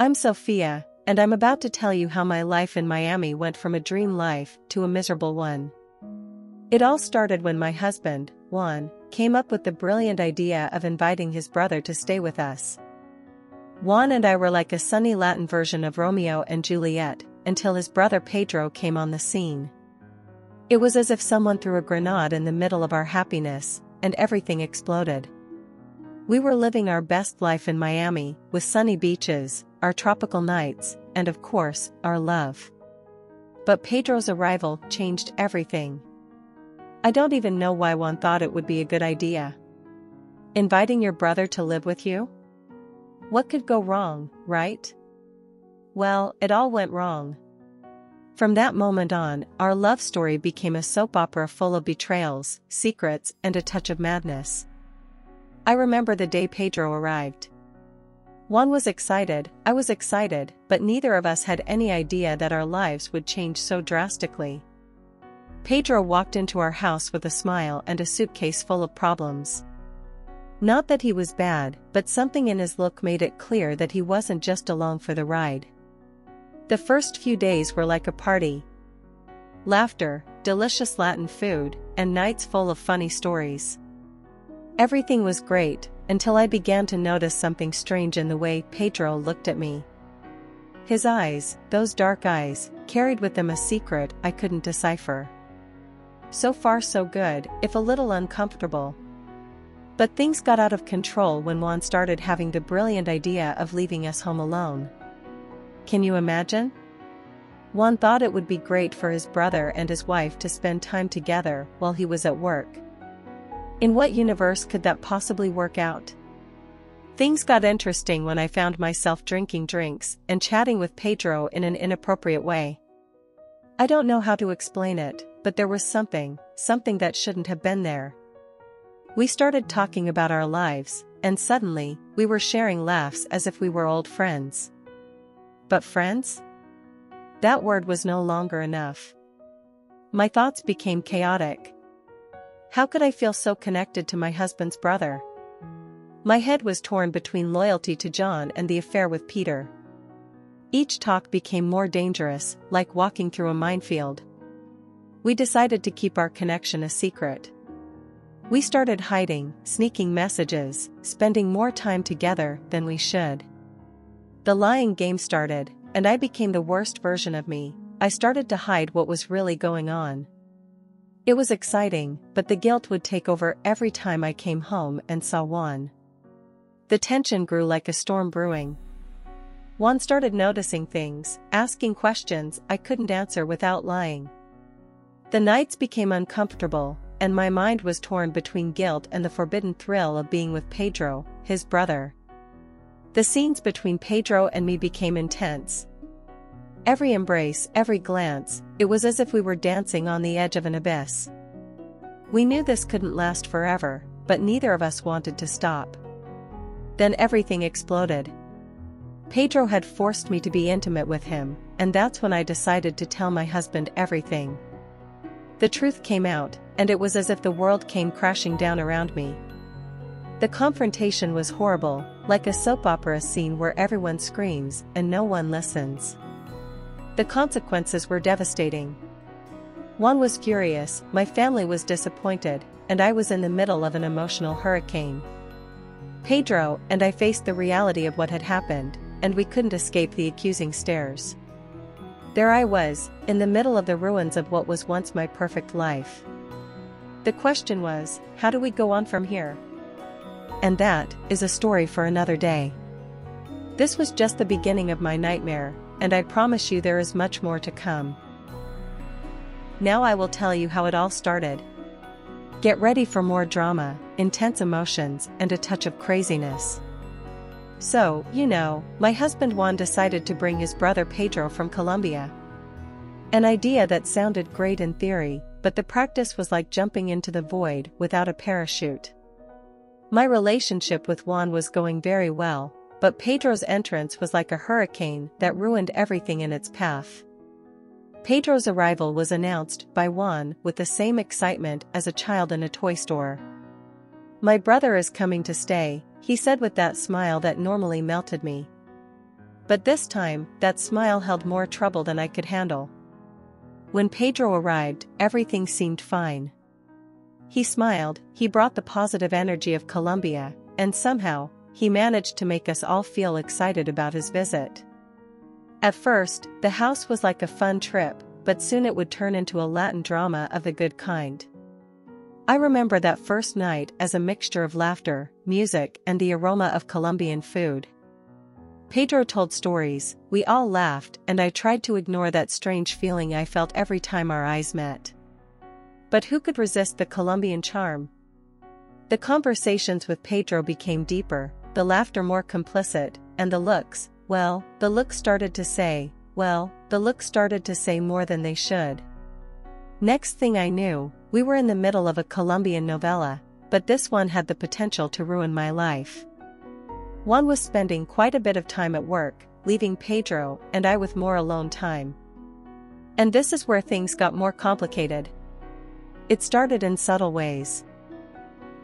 I'm Sofia, and I'm about to tell you how my life in Miami went from a dream life to a miserable one. It all started when my husband, Juan, came up with the brilliant idea of inviting his brother to stay with us. Juan and I were like a sunny Latin version of Romeo and Juliet, until his brother Pedro came on the scene. It was as if someone threw a grenade in the middle of our happiness, and everything exploded. We were living our best life in Miami, with sunny beaches, our tropical nights, and of course, our love. But Pedro's arrival changed everything. I don't even know why Juan thought it would be a good idea. Inviting your brother to live with you? What could go wrong, right? Well, it all went wrong. From that moment on, our love story became a soap opera full of betrayals, secrets, and a touch of madness. I remember the day Pedro arrived. Juan was excited, I was excited, but neither of us had any idea that our lives would change so drastically. Pedro walked into our house with a smile and a suitcase full of problems. Not that he was bad, but something in his look made it clear that he wasn't just along for the ride. The first few days were like a party. Laughter, delicious Latin food, and nights full of funny stories. Everything was great, until I began to notice something strange in the way Pedro looked at me. His eyes, those dark eyes, carried with them a secret I couldn't decipher. So far so good, if a little uncomfortable. But things got out of control when Juan started having the brilliant idea of leaving us home alone. Can you imagine? Juan thought it would be great for his brother and his wife to spend time together while he was at work. In what universe could that possibly work out? Things got interesting when I found myself drinking drinks and chatting with Pedro in an inappropriate way. I don't know how to explain it, but there was something, something that shouldn't have been there. We started talking about our lives, and suddenly, we were sharing laughs as if we were old friends. But friends? That word was no longer enough. My thoughts became chaotic, how could I feel so connected to my husband's brother? My head was torn between loyalty to John and the affair with Peter. Each talk became more dangerous, like walking through a minefield. We decided to keep our connection a secret. We started hiding, sneaking messages, spending more time together than we should. The lying game started, and I became the worst version of me. I started to hide what was really going on. It was exciting, but the guilt would take over every time I came home and saw Juan. The tension grew like a storm brewing. Juan started noticing things, asking questions I couldn't answer without lying. The nights became uncomfortable, and my mind was torn between guilt and the forbidden thrill of being with Pedro, his brother. The scenes between Pedro and me became intense, Every embrace, every glance, it was as if we were dancing on the edge of an abyss. We knew this couldn't last forever, but neither of us wanted to stop. Then everything exploded. Pedro had forced me to be intimate with him, and that's when I decided to tell my husband everything. The truth came out, and it was as if the world came crashing down around me. The confrontation was horrible, like a soap opera scene where everyone screams and no one listens. The consequences were devastating. Juan was furious, my family was disappointed, and I was in the middle of an emotional hurricane. Pedro and I faced the reality of what had happened, and we couldn't escape the accusing stares. There I was, in the middle of the ruins of what was once my perfect life. The question was, how do we go on from here? And that is a story for another day. This was just the beginning of my nightmare, and I promise you there is much more to come. Now I will tell you how it all started. Get ready for more drama, intense emotions, and a touch of craziness. So, you know, my husband Juan decided to bring his brother Pedro from Colombia. An idea that sounded great in theory, but the practice was like jumping into the void without a parachute. My relationship with Juan was going very well, but Pedro's entrance was like a hurricane that ruined everything in its path. Pedro's arrival was announced by Juan with the same excitement as a child in a toy store. My brother is coming to stay, he said with that smile that normally melted me. But this time, that smile held more trouble than I could handle. When Pedro arrived, everything seemed fine. He smiled, he brought the positive energy of Colombia, and somehow, he managed to make us all feel excited about his visit. At first, the house was like a fun trip, but soon it would turn into a Latin drama of the good kind. I remember that first night as a mixture of laughter, music, and the aroma of Colombian food. Pedro told stories, we all laughed, and I tried to ignore that strange feeling I felt every time our eyes met. But who could resist the Colombian charm? The conversations with Pedro became deeper, the laughter more complicit, and the looks, well, the looks started to say, well, the looks started to say more than they should. Next thing I knew, we were in the middle of a Colombian novella, but this one had the potential to ruin my life. Juan was spending quite a bit of time at work, leaving Pedro and I with more alone time. And this is where things got more complicated. It started in subtle ways.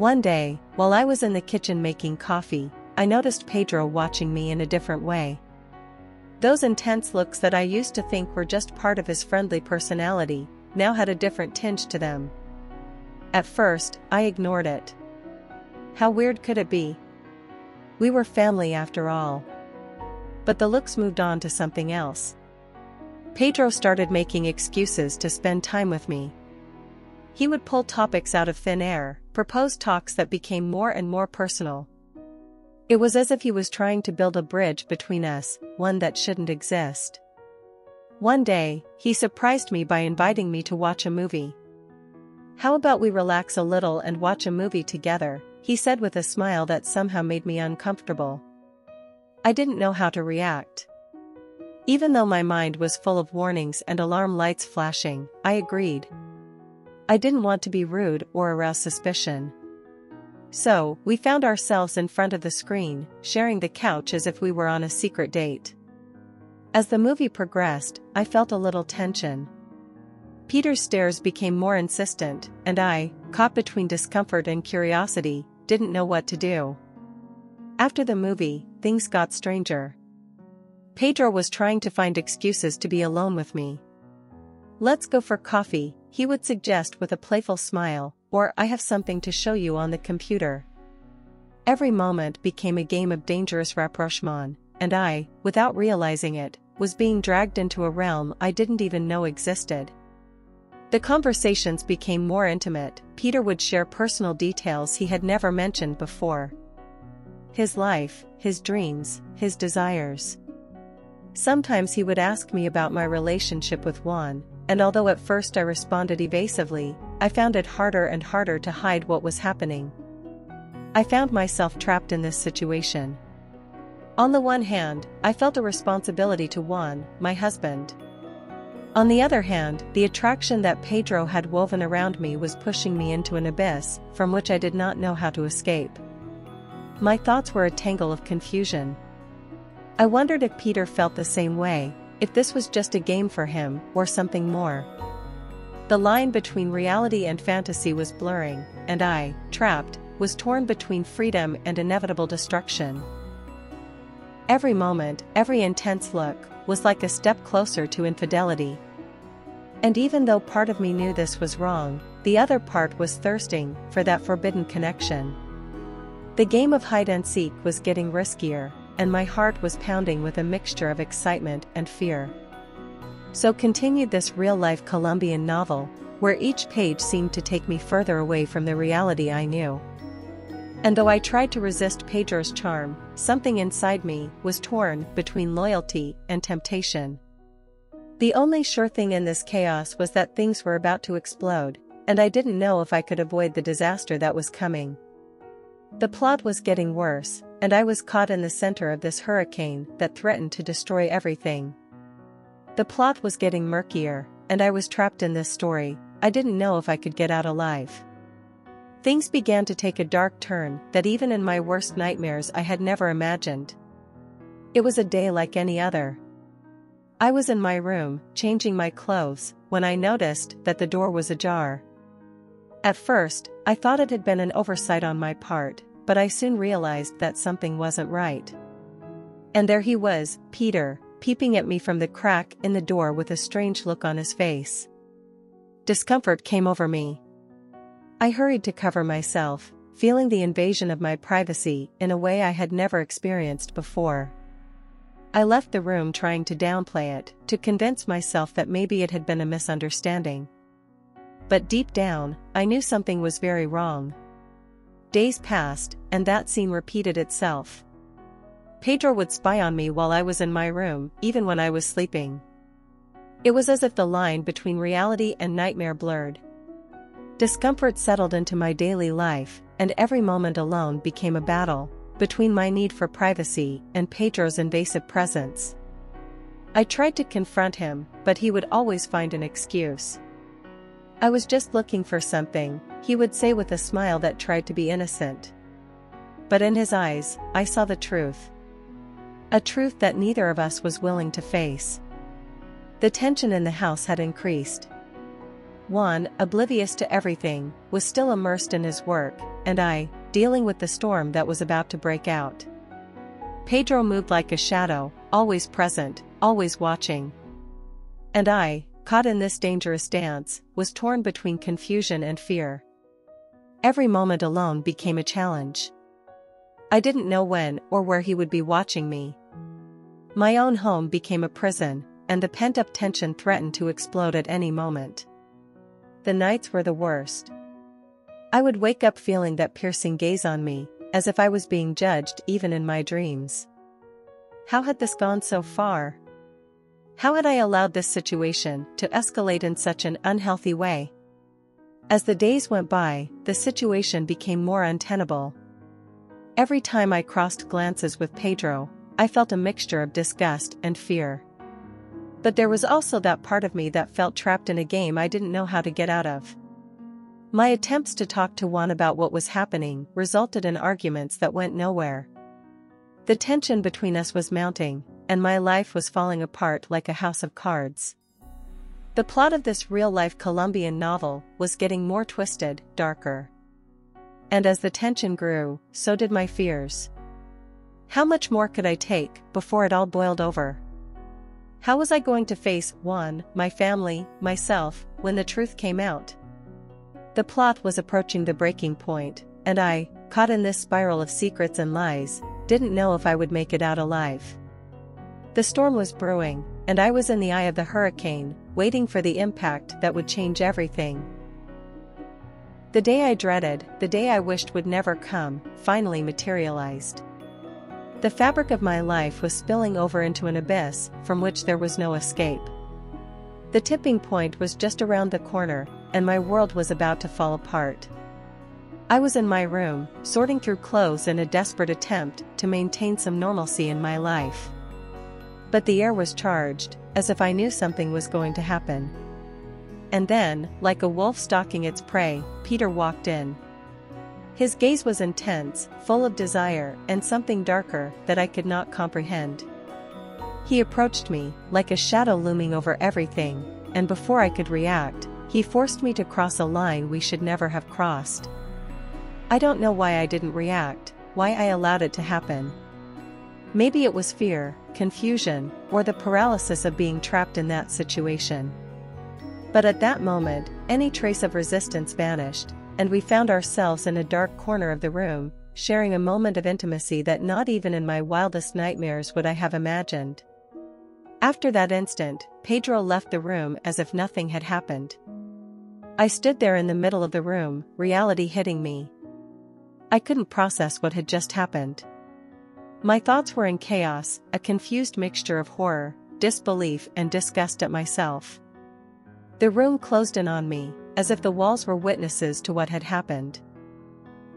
One day, while I was in the kitchen making coffee, I noticed Pedro watching me in a different way. Those intense looks that I used to think were just part of his friendly personality, now had a different tinge to them. At first, I ignored it. How weird could it be? We were family after all. But the looks moved on to something else. Pedro started making excuses to spend time with me. He would pull topics out of thin air, propose talks that became more and more personal. It was as if he was trying to build a bridge between us, one that shouldn't exist. One day, he surprised me by inviting me to watch a movie. How about we relax a little and watch a movie together, he said with a smile that somehow made me uncomfortable. I didn't know how to react. Even though my mind was full of warnings and alarm lights flashing, I agreed. I didn't want to be rude or arouse suspicion. So, we found ourselves in front of the screen, sharing the couch as if we were on a secret date. As the movie progressed, I felt a little tension. Peter's stares became more insistent, and I, caught between discomfort and curiosity, didn't know what to do. After the movie, things got stranger. Pedro was trying to find excuses to be alone with me. Let's go for coffee, he would suggest with a playful smile, or I have something to show you on the computer. Every moment became a game of dangerous rapprochement, and I, without realizing it, was being dragged into a realm I didn't even know existed. The conversations became more intimate, Peter would share personal details he had never mentioned before. His life, his dreams, his desires. Sometimes he would ask me about my relationship with Juan, and although at first I responded evasively, I found it harder and harder to hide what was happening. I found myself trapped in this situation. On the one hand, I felt a responsibility to Juan, my husband. On the other hand, the attraction that Pedro had woven around me was pushing me into an abyss from which I did not know how to escape. My thoughts were a tangle of confusion. I wondered if Peter felt the same way, if this was just a game for him or something more. The line between reality and fantasy was blurring, and I, trapped, was torn between freedom and inevitable destruction. Every moment, every intense look, was like a step closer to infidelity. And even though part of me knew this was wrong, the other part was thirsting for that forbidden connection. The game of hide and seek was getting riskier, and my heart was pounding with a mixture of excitement and fear. So continued this real-life Colombian novel, where each page seemed to take me further away from the reality I knew. And though I tried to resist Pedro's charm, something inside me was torn between loyalty and temptation. The only sure thing in this chaos was that things were about to explode, and I didn't know if I could avoid the disaster that was coming. The plot was getting worse, and I was caught in the center of this hurricane that threatened to destroy everything. The plot was getting murkier, and I was trapped in this story, I didn't know if I could get out alive. Things began to take a dark turn that even in my worst nightmares I had never imagined. It was a day like any other. I was in my room, changing my clothes, when I noticed that the door was ajar. At first, I thought it had been an oversight on my part, but I soon realized that something wasn't right. And there he was, Peter, peeping at me from the crack in the door with a strange look on his face. Discomfort came over me. I hurried to cover myself, feeling the invasion of my privacy in a way I had never experienced before. I left the room trying to downplay it, to convince myself that maybe it had been a misunderstanding. But deep down, I knew something was very wrong. Days passed, and that scene repeated itself. Pedro would spy on me while I was in my room, even when I was sleeping. It was as if the line between reality and nightmare blurred. Discomfort settled into my daily life, and every moment alone became a battle between my need for privacy and Pedro's invasive presence. I tried to confront him, but he would always find an excuse. I was just looking for something, he would say with a smile that tried to be innocent. But in his eyes, I saw the truth. A truth that neither of us was willing to face. The tension in the house had increased. Juan, oblivious to everything, was still immersed in his work, and I, dealing with the storm that was about to break out. Pedro moved like a shadow, always present, always watching. And I, caught in this dangerous dance, was torn between confusion and fear. Every moment alone became a challenge. I didn't know when or where he would be watching me. My own home became a prison, and the pent-up tension threatened to explode at any moment. The nights were the worst. I would wake up feeling that piercing gaze on me, as if I was being judged even in my dreams. How had this gone so far? How had I allowed this situation to escalate in such an unhealthy way? As the days went by, the situation became more untenable. Every time I crossed glances with Pedro, I felt a mixture of disgust and fear. But there was also that part of me that felt trapped in a game I didn't know how to get out of. My attempts to talk to Juan about what was happening resulted in arguments that went nowhere. The tension between us was mounting, and my life was falling apart like a house of cards. The plot of this real-life Colombian novel was getting more twisted, darker. And as the tension grew, so did my fears. How much more could I take before it all boiled over? How was I going to face Juan, my family, myself, when the truth came out? The plot was approaching the breaking point, and I, caught in this spiral of secrets and lies, didn't know if I would make it out alive. The storm was brewing, and I was in the eye of the hurricane, waiting for the impact that would change everything. The day I dreaded, the day I wished would never come, finally materialized. The fabric of my life was spilling over into an abyss from which there was no escape. The tipping point was just around the corner, and my world was about to fall apart. I was in my room, sorting through clothes in a desperate attempt to maintain some normalcy in my life. But the air was charged, as if I knew something was going to happen. And then, like a wolf stalking its prey, Peter walked in. His gaze was intense, full of desire and something darker that I could not comprehend. He approached me, like a shadow looming over everything, and before I could react, he forced me to cross a line we should never have crossed. I don't know why I didn't react, why I allowed it to happen. Maybe it was fear, confusion, or the paralysis of being trapped in that situation. But at that moment, any trace of resistance vanished, and we found ourselves in a dark corner of the room, sharing a moment of intimacy that not even in my wildest nightmares would I have imagined. After that instant, Pedro left the room as if nothing had happened. I stood there in the middle of the room, reality hitting me. I couldn't process what had just happened. My thoughts were in chaos, a confused mixture of horror, disbelief and disgust at myself. The room closed in on me, as if the walls were witnesses to what had happened.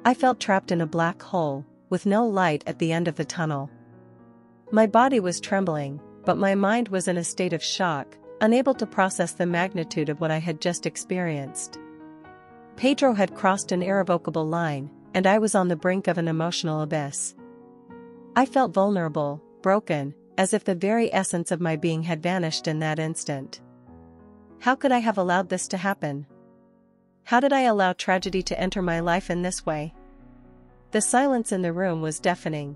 I felt trapped in a black hole, with no light at the end of the tunnel. My body was trembling, but my mind was in a state of shock, unable to process the magnitude of what I had just experienced. Pedro had crossed an irrevocable line, and I was on the brink of an emotional abyss. I felt vulnerable, broken, as if the very essence of my being had vanished in that instant. How could I have allowed this to happen? How did I allow tragedy to enter my life in this way? The silence in the room was deafening.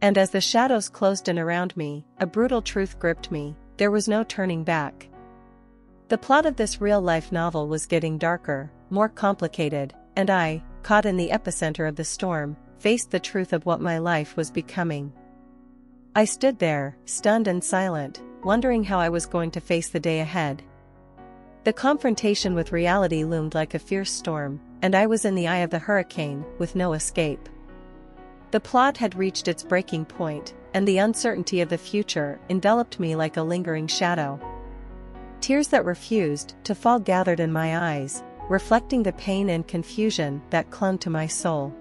And as the shadows closed in around me, a brutal truth gripped me there was no turning back. The plot of this real life novel was getting darker, more complicated, and I, caught in the epicenter of the storm, faced the truth of what my life was becoming. I stood there, stunned and silent, wondering how I was going to face the day ahead. The confrontation with reality loomed like a fierce storm, and I was in the eye of the hurricane, with no escape. The plot had reached its breaking point, and the uncertainty of the future enveloped me like a lingering shadow. Tears that refused to fall gathered in my eyes, reflecting the pain and confusion that clung to my soul.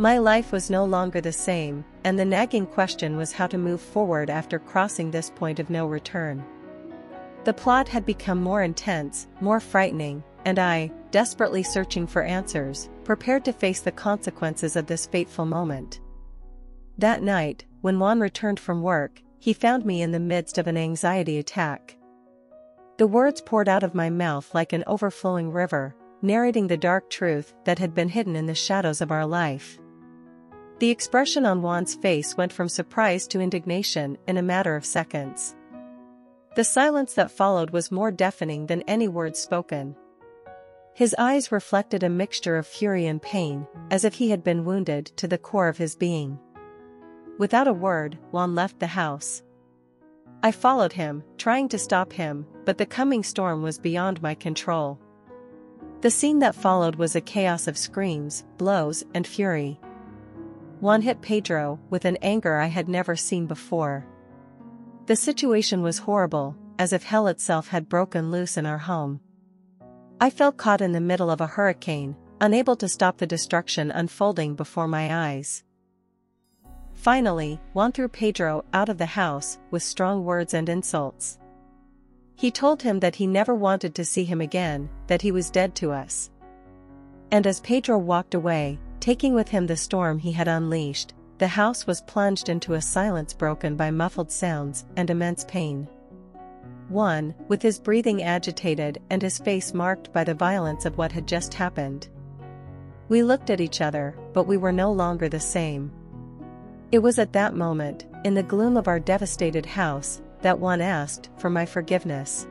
My life was no longer the same, and the nagging question was how to move forward after crossing this point of no return. The plot had become more intense, more frightening, and I, desperately searching for answers, prepared to face the consequences of this fateful moment. That night, when Juan returned from work, he found me in the midst of an anxiety attack. The words poured out of my mouth like an overflowing river, narrating the dark truth that had been hidden in the shadows of our life. The expression on Juan's face went from surprise to indignation in a matter of seconds. The silence that followed was more deafening than any words spoken. His eyes reflected a mixture of fury and pain, as if he had been wounded to the core of his being. Without a word, Juan left the house. I followed him, trying to stop him, but the coming storm was beyond my control. The scene that followed was a chaos of screams, blows, and fury. Juan hit Pedro with an anger I had never seen before. The situation was horrible, as if hell itself had broken loose in our home. I felt caught in the middle of a hurricane, unable to stop the destruction unfolding before my eyes. Finally, Juan threw Pedro out of the house with strong words and insults. He told him that he never wanted to see him again, that he was dead to us. And as Pedro walked away, taking with him the storm he had unleashed, the house was plunged into a silence broken by muffled sounds and immense pain. Juan, with his breathing agitated and his face marked by the violence of what had just happened. We looked at each other, but we were no longer the same. It was at that moment, in the gloom of our devastated house, that Juan asked for my forgiveness.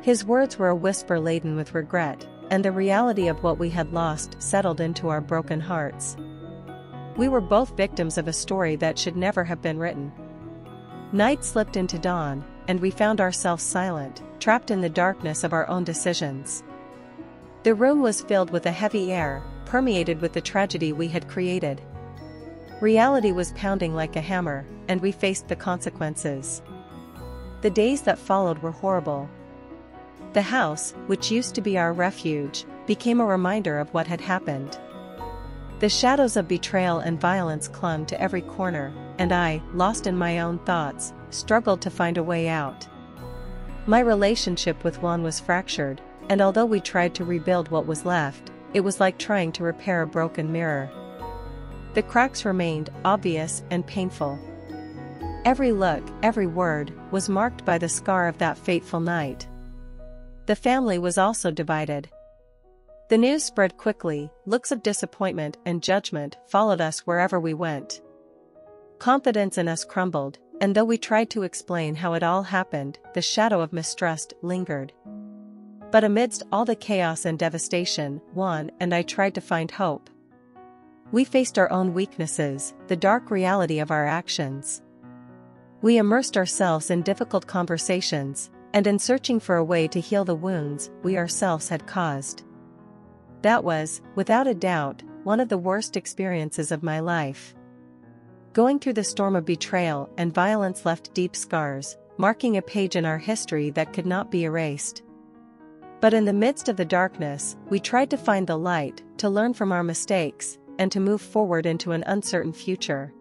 His words were a whisper laden with regret, and the reality of what we had lost settled into our broken hearts. We were both victims of a story that should never have been written. Night slipped into dawn, and we found ourselves silent, trapped in the darkness of our own decisions. The room was filled with a heavy air, permeated with the tragedy we had created. Reality was pounding like a hammer, and we faced the consequences. The days that followed were horrible. The house, which used to be our refuge, became a reminder of what had happened. The shadows of betrayal and violence clung to every corner, and I, lost in my own thoughts, struggled to find a way out. My relationship with Juan was fractured, and although we tried to rebuild what was left, it was like trying to repair a broken mirror. The cracks remained obvious and painful. Every look, every word, was marked by the scar of that fateful night. The family was also divided. The news spread quickly, looks of disappointment and judgment followed us wherever we went. Confidence in us crumbled, and though we tried to explain how it all happened, the shadow of mistrust lingered. But amidst all the chaos and devastation, Juan and I tried to find hope. We faced our own weaknesses, the dark reality of our actions. We immersed ourselves in difficult conversations, and in searching for a way to heal the wounds we ourselves had caused. That was, without a doubt, one of the worst experiences of my life. Going through the storm of betrayal and violence left deep scars, marking a page in our history that could not be erased. But in the midst of the darkness, we tried to find the light, to learn from our mistakes, and to move forward into an uncertain future.